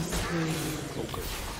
Okay.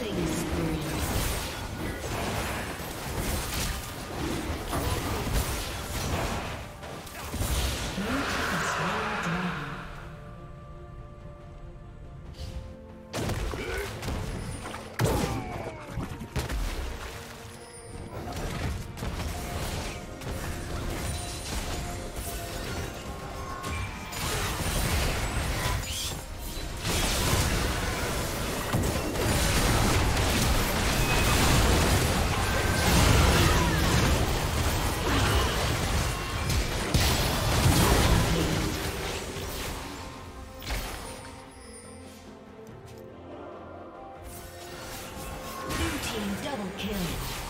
killing team double kill.